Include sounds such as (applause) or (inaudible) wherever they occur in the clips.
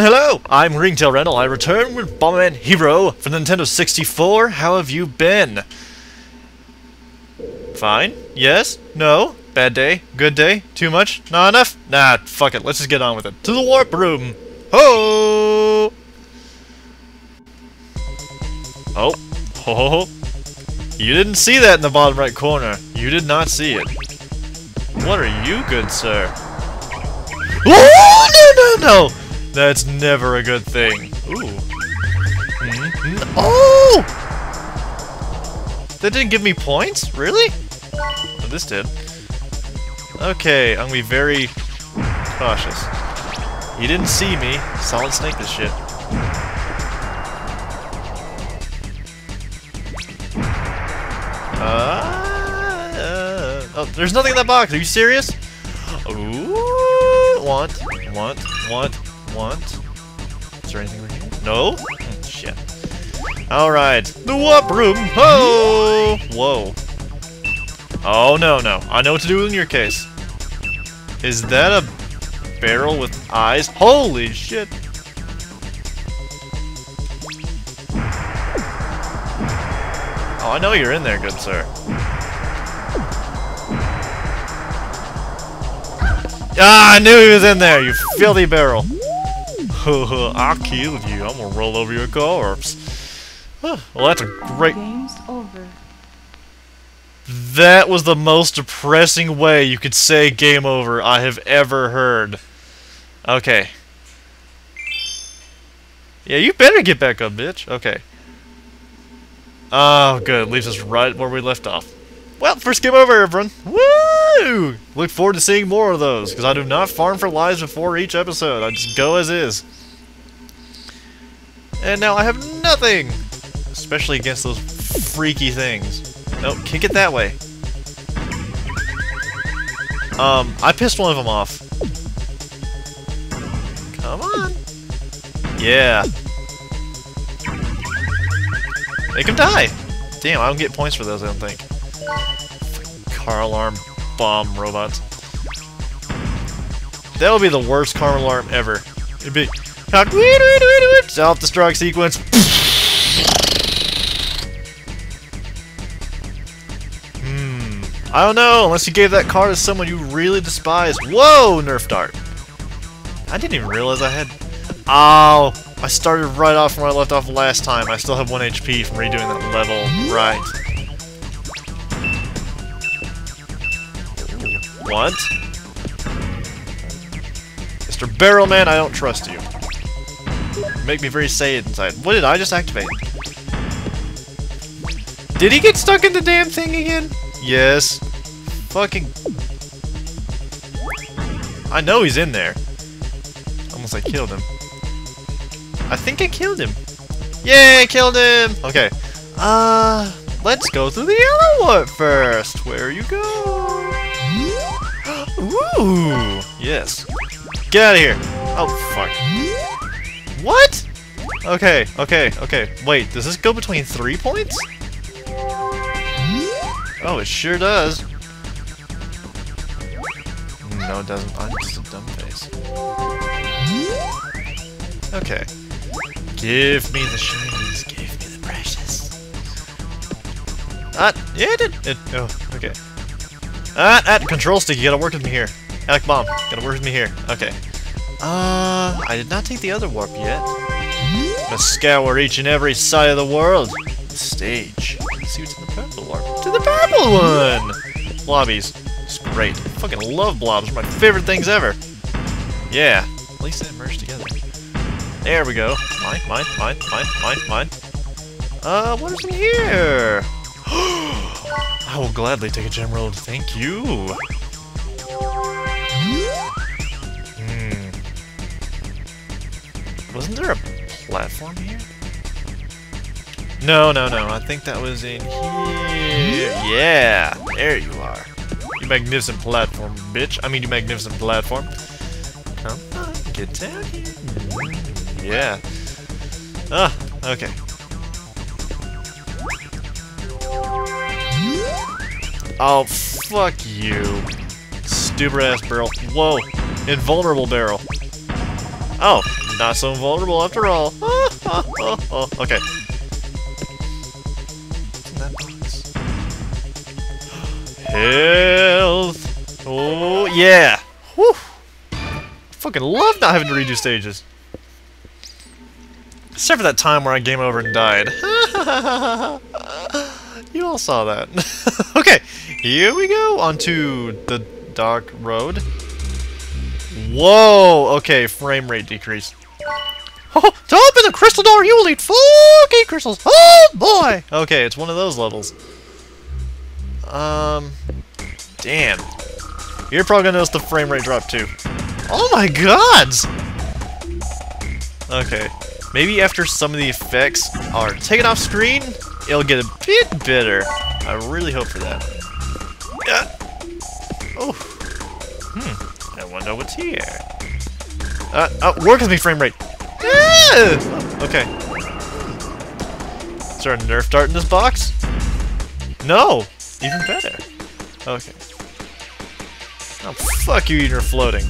Hello, I'm Ringtail Randl. I return with Bomberman Hero for Nintendo 64. How have you been? Fine? Yes? No? Bad day? Good day? Too much? Not enough? Nah, fuck it. Let's just get on with it. To the warp room! Ho! Oh. Ho ho ho. You didn't see that in the bottom right corner. You did not see it. What are you, good sir? Oh, no, no, no! That's never a good thing. Ooh. Mm -hmm. Oh! That didn't give me points? Really? Oh, this did. Okay, I'm gonna be very cautious. You didn't see me. Solid snake this shit. Uh, uh, oh, there's nothing in that box. Are you serious? Ooh, want, want, want, want. Is there anything over here? No? Hmm, shit. Alright. The warp room! Oh! Whoa. Oh, no, no. I know what to do in your case. Is that a barrel with eyes? Holy shit! Oh, I know you're in there, good sir. Ah, I knew he was in there, you filthy barrel. (laughs) I killed you. I'm gonna roll over your corpse. (sighs) well, that's a great... Game's over. That was the most depressing way you could say game over I have ever heard. Okay. Yeah, you better get back up, bitch. Okay. Oh, good. Leaves us right where we left off. Well, first game over, everyone. Woo! Look forward to seeing more of those, because I do not farm for lives before each episode. I just go as is. And now I have nothing! Especially against those freaky things. Nope, kick it that way. Um, I pissed one of them off. Come on. Yeah. Make him die! Damn, I don't get points for those, I don't think. car alarm bomb robots. That would be the worst car alarm ever. It'd be self-destruct sequence. hmm. I don't know, unless you gave that car to someone you really despise. Whoa, Nerf dart. I didn't even realize I had... Oh, I started right off from where I left off last time. I still have 1 HP from redoing that level. Right. What? Mr. Barrelman, I don't trust you. Make me very sad inside. What did I just activate? Did he get stuck in the damn thing again? Yes. Fucking... I know he's in there. Almost I killed him. I think I killed him. Yay, killed him! Okay. Uh, let's go through the yellow warp first. Where you go? (gasps) Ooh, yes. Get out of here. Oh, fuck. What? Okay, okay, okay. Wait, does this go between three points? Oh, it sure does. No, it doesn't. I'm just a dumb face. Okay. Give me the shinies, give me the precious. Ah, yeah, it did. It, oh, okay. Ah, ah, control stick, you gotta work with me here. Alec Bomb, gotta work with me here. Okay. Uh, I did not take the other warp yet. I'm gonna scour each and every side of the world. Stage. Let's see what's in the purple warp. To the purple one! Blobbies. It's great. I fucking love blobs. They're my favorite things ever. Yeah. At least they merged together. There we go. Mine, mine, mine, mine, mine, mine. Uh, what is in here? (gasps) I will gladly take a gem road. Thank you. Wasn't there a platform here? No, no, no. I think that was in here. Yeah, there you are. You magnificent platform, bitch. I mean, you magnificent platform. Come on, get down here. Yeah. Ah, okay. Oh, fuck you. Stupid ass barrel. Whoa. Invulnerable barrel. Oh, not so vulnerable after all. (laughs) okay. Health. Oh, yeah. Whew. Fucking love not having to redo stages. Except for that time where I game over and died. (laughs) you all saw that. (laughs) okay, here we go onto the dark road. Whoa! Okay, frame rate decrease. Oh, to open the crystal door, you will need four key crystals. Oh boy! Okay, it's one of those levels. Um, damn. You're probably gonna notice the frame rate drop too. Oh my gods! Okay, maybe after some of the effects are taken off screen, it'll get a bit better. I really hope for that. Yeah. Oh. Hmm. I wonder what's here. Uh, oh, work with me, frame rate. Okay. Is there a Nerf dart in this box? No! Even better. Okay. Oh, fuck you, you're floating.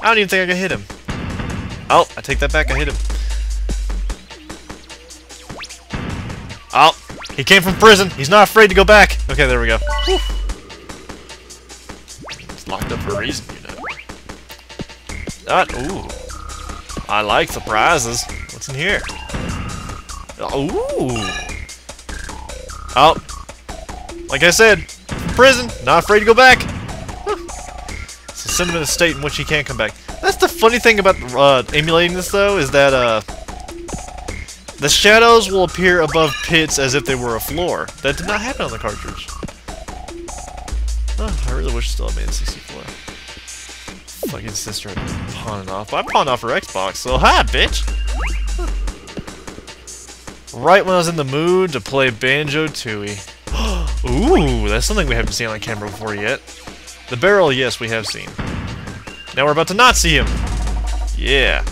I don't even think I can hit him. Oh, I take that back, I hit him. Oh, he came from prison. He's not afraid to go back. Okay, there we go. Whew. It's locked up for a reason, Ah, ooh. I like surprises. What's in here? Ooh. Oh. Like I said, prison, not afraid to go back. (laughs) It's a sentiment of state in which he can't come back. That's the funny thing about uh, emulating this, though, is that uh, the shadows will appear above pits as if they were a floor. That did not happen on the cartridge. Oh, I really wish I still had made a 64. Fucking sister pawned off. I'm pawned off her Xbox, so hi, bitch! Right when I was in the mood to play Banjo-Tooie. (gasps) Ooh, that's something we haven't seen on camera before yet. The barrel, yes, we have seen. Now we're about to not see him! Yeah.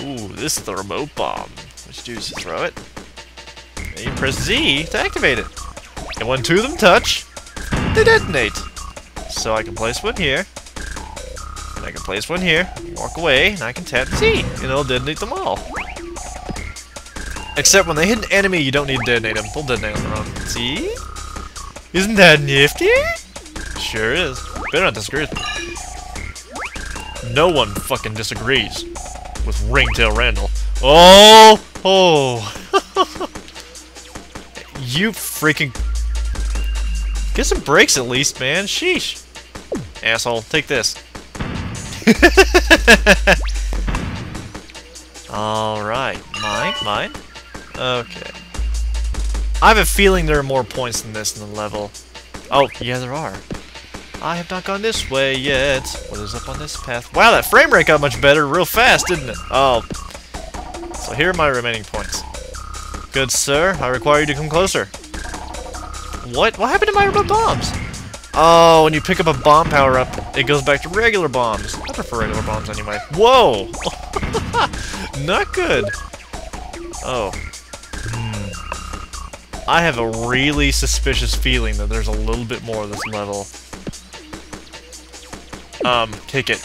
Ooh, this is the remote bomb. Which do is throw it. And you press Z to activate it. And when two of them touch, they detonate. So I can place one here. I can place one here, walk away, and I can tap Z, and it'll detonate them all. Except when they hit an enemy, you don't need to detonate them. They'll detonate on their own. See? Isn't that nifty? Sure is. Better not disagree with me. No one fucking disagrees with Ringtail Randl. Oh! Oh! (laughs) you freaking... Get some breaks at least, man. Sheesh. Asshole, take this. (laughs) Alright. Mine? Mine? Okay. I have a feeling there are more points than this in the level. Oh, yeah, there are. I have not gone this way yet. What is up on this path? Wow, that frame rate got much better real fast, didn't it? Oh. So here are my remaining points. Good sir, I require you to come closer. What? What happened to my remote bombs? Oh, when you pick up a bomb power-up, it goes back to regular bombs. I prefer regular bombs anyway. Whoa! (laughs) Not good. Oh. Hmm. I have a really suspicious feeling that there's a little bit more of this level. Um, kick it.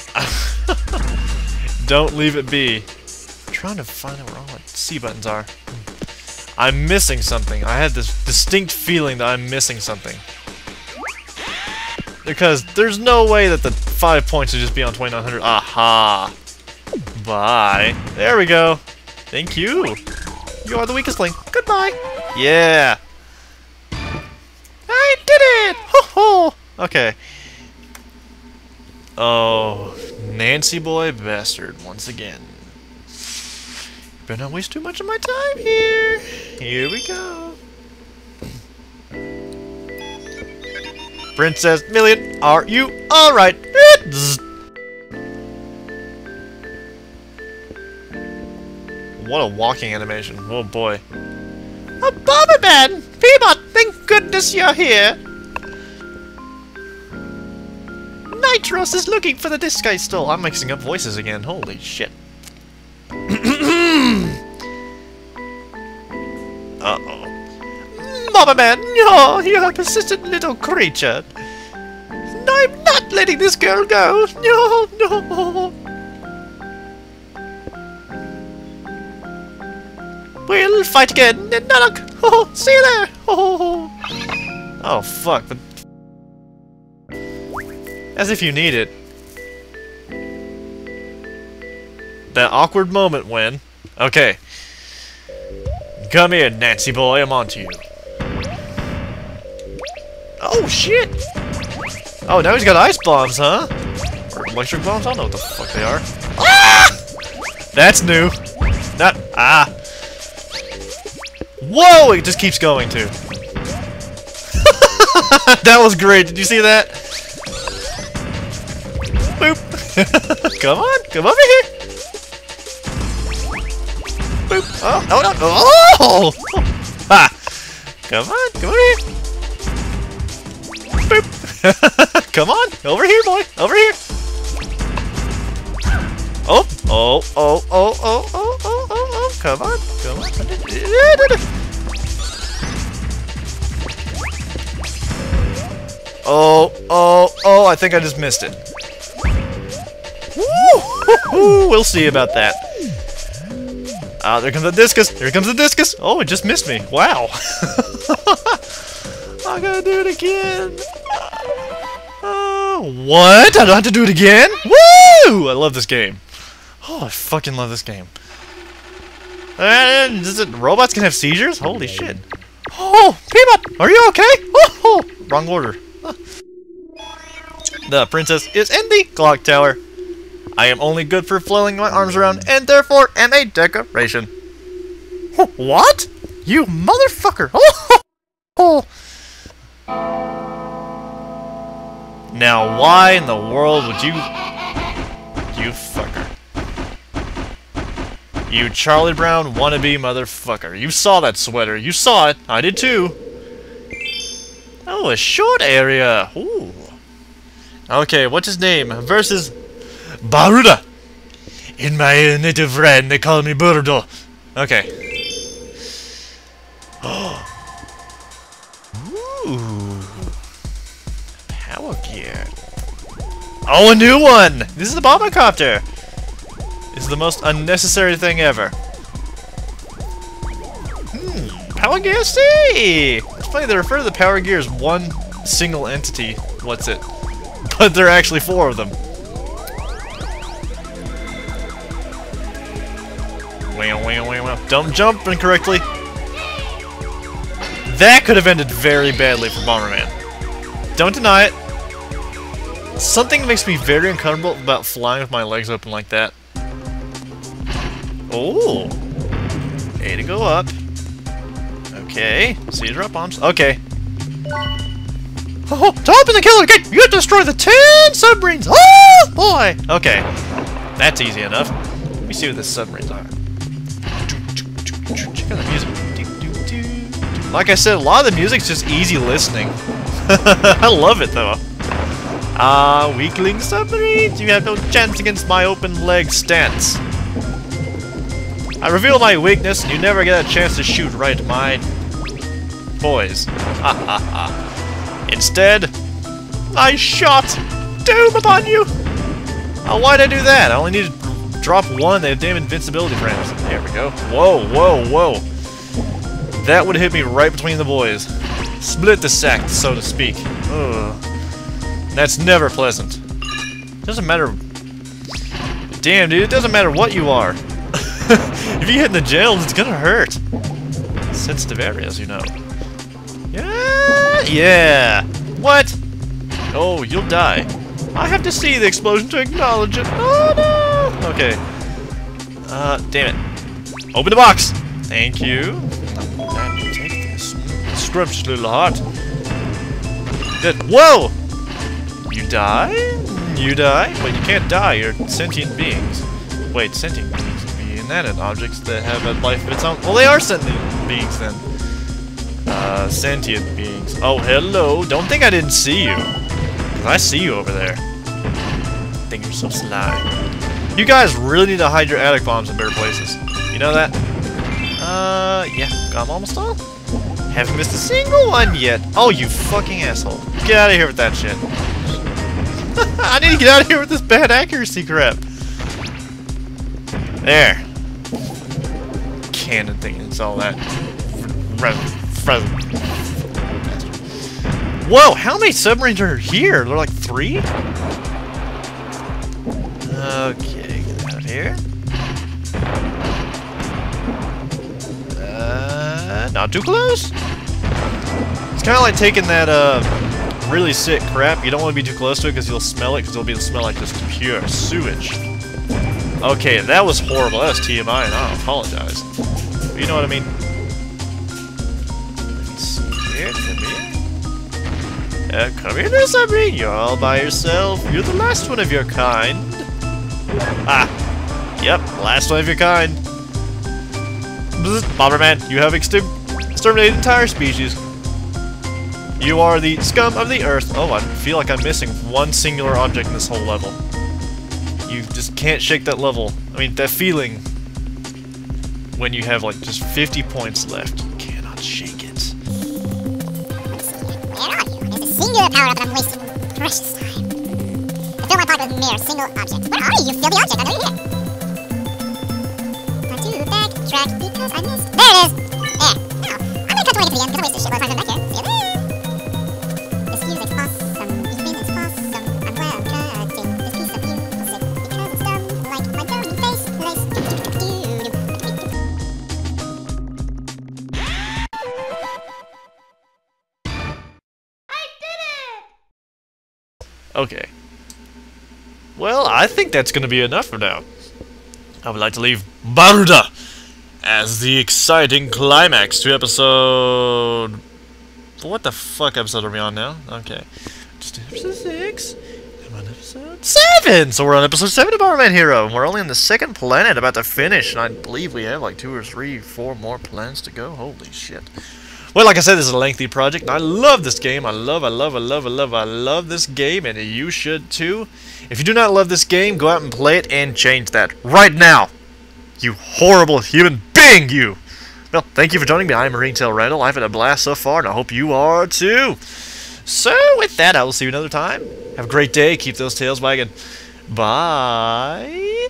(laughs) Don't leave it be. I'm trying to find out where all my C buttons are. I'm missing something. I had this distinct feeling that I'm missing something. Because there's no way that the five points would just be on 2900. Aha! Bye. There we go. Thank you. You are the weakest link. Goodbye. Yeah. I did it! Ho ho! Okay. Oh, Nancy boy bastard once again. Better not waste too much of my time here. Here we go. Princess Millian, are you alright? What a walking animation. Oh boy. A Bomberman! Peanut, thank goodness you're here! Nitros is looking for the disc I stole. I'm mixing up voices again. Holy shit. Bomberman, oh, you're a persistent little creature. I'm not letting this girl go. No, no. We'll fight again in Nunuk. (laughs) Oh, see you there. Oh, (laughs) oh fuck. But as if you need it. That awkward moment when... Okay. Come here, Nancy boy, I'm on to you. Oh, shit! Oh, now he's got ice bombs, huh? Or electric bombs? I don't know what the fuck they are. Ah! That's new. Not... Ah! Whoa! It just keeps going, too. (laughs) that was great. Did you see that? Boop. (laughs) come on, come over here. Boop. Oh, no, no, oh! (laughs) Ha! Come on, (laughs) come here. On, over here, boy, over here. Oh, oh, oh, oh, oh, oh, oh, oh, oh, come on, come on. Oh, oh, oh, I think I just missed it. Woo! We'll see about that. Ah, uh, there comes the discus! There comes the discus! Oh, it just missed me. Wow. (laughs) I gotta do it again. Uh, what? I don't have to do it again? Woo! I love this game. Oh, I fucking love this game. And does it, robots can have seizures? Holy shit. Oh, Peanut! Are you okay? Oh, oh wrong order. The princess is in the clock tower. I am only good for flailing my arms around, and therefore am a decoration. What? You motherfucker! Oh! Now, why in the world would you... You fucker. You Charlie Brown wannabe motherfucker. You saw that sweater. You saw it. I did too. Oh, a short area. Ooh. Okay, what's his name? Versus Baruda. In my native land, they call me Burdo. Okay. Oh, a new one! This is the Bombercopter! Is the most unnecessary thing ever. Hmm, Power Gear C! It's funny, they refer to the Power Gear as one single entity. What's it? (laughs) But there are actually four of them. Wow, wow, wow. Don't jump incorrectly. That could have ended very badly for Bomberman. Don't deny it. Something makes me very uncomfortable about flying with my legs open like that. Oh! A to go up. Okay. See you drop bombs. Okay. Oh, to open the killer gate, you have to destroy the 10 submarines! Oh, boy! Okay. That's easy enough. Let me see what the submarines are. Check out the music. Like I said, a lot of the music's just easy listening. (laughs) I love it, though. Ah, uh, weakling submarines, you have no chance against my open leg stance. I reveal my weakness, and you never get a chance to shoot right, my boys. Ha ha ha. Instead, I shot doom upon you! Oh, why'd I do that? I only need to drop one They have damn invincibility frames. There we go. Whoa, whoa, whoa. That would hit me right between the boys. Split the sack, so to speak. Ugh. That's never pleasant. Doesn't matter... Damn, dude, it doesn't matter what you are. (laughs) if you hit in the jails, it's gonna hurt. Sensitive areas, you know. Yeah, yeah. What? Oh, you'll die. I have to see the explosion to acknowledge it. Oh no. Okay. Uh, damn it. Open the box. Thank you. Take this. Scrumptious little heart. Good. Whoa! You die? You die? But you can't die. You're sentient beings. Wait, sentient beings would be inanimate objects that have a life of its own. Well, they are sentient beings then. Uh, sentient beings. Oh, hello. Don't think I didn't see you. Because I see you over there. I think you're so sly. You guys really need to hide your Adok bombs in better places. You know that? Uh, yeah. I'm almost done. Haven't missed a single one yet. Oh, you fucking asshole. Get out of here with that shit. (laughs) I need to get out of here with this bad accuracy crap. There. Cannon thing, it's all that. Whoa, how many submarines are here? They're like three? Okay, get out of here. Uh, not too close? It's kind of like taking that, uh, really sick crap. You don't want to be too close to it because you'll smell it because it'll be smell like just pure sewage. Okay, that was horrible. That was TMI and I apologize. But you know what I mean? Here. Come here. Uh, come here, submarine. You're all by yourself. You're the last one of your kind. Ah. Yep, last one of your kind. Bzz, Bomberman, you have exterminated entire species. You are the scum of the earth. Oh, I feel like I'm missing one singular object in this whole level. You just can't shake that level. I mean, that feeling when you have, like, just 50 points left. You cannot shake it. Where are you? There's a singular power-up and I'm wasting precious time. I fill my pocket with mere single object. Where are you? You fill the object. I know you're here. Time to backtrack because I missed. There it is! There. Now, I'm gonna cut to the end because I wasted shit while I was Okay. Well, I think that's going to be enough for now. I would like to leave Baruda as the exciting climax to episode... What the fuck episode are we on now? Okay. Just episode 6. I'm on episode 7! So we're on episode 7 of Bomberman Hero, and we're only on the second planet about to finish, and I believe we have like two or three, four more planets to go. Holy shit. Well, like I said, this is a lengthy project, and I love this game. I love, I love, I love, I love, I love this game, and you should too. If you do not love this game, go out and play it and change that right now. You horrible human being, you! Well, thank you for joining me. I'm Marine Tail Randall. I've had a blast so far, and I hope you are too. So, with that, I will see you another time. Have a great day. Keep those tails wagging. Bye.